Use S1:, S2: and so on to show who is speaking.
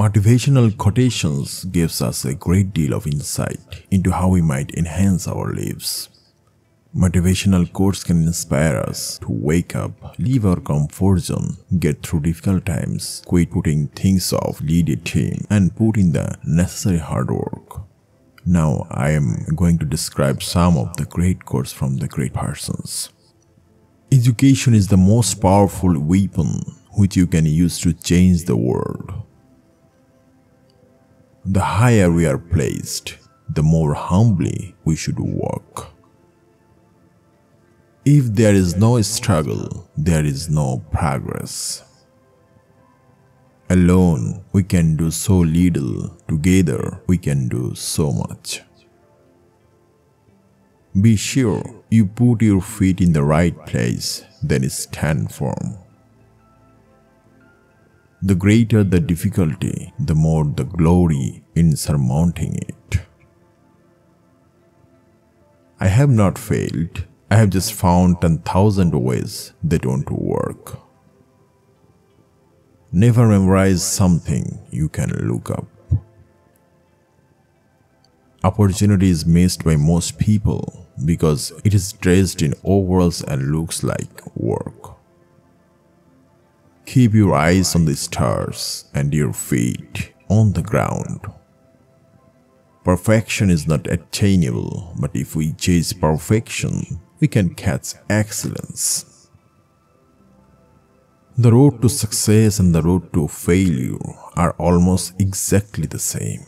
S1: Motivational quotations gives us a great deal of insight into how we might enhance our lives. Motivational quotes can inspire us to wake up, leave our comfort zone, get through difficult times, quit putting things off, lead a team, and put in the necessary hard work. Now I am going to describe some of the great quotes from the great persons. Education is the most powerful weapon which you can use to change the world. The higher we are placed, the more humbly we should walk. If there is no struggle, there is no progress. Alone, we can do so little. Together, we can do so much. Be sure you put your feet in the right place, then stand firm. The greater the difficulty, the more the glory in surmounting it. I have not failed. I have just found 10,000 ways they don't work. Never memorize something you can look up. Opportunity is missed by most people because it is dressed in overalls and looks like work. Keep your eyes on the stars and your feet on the ground. Perfection is not attainable, but if we chase perfection, we can catch excellence. The road to success and the road to failure are almost exactly the same.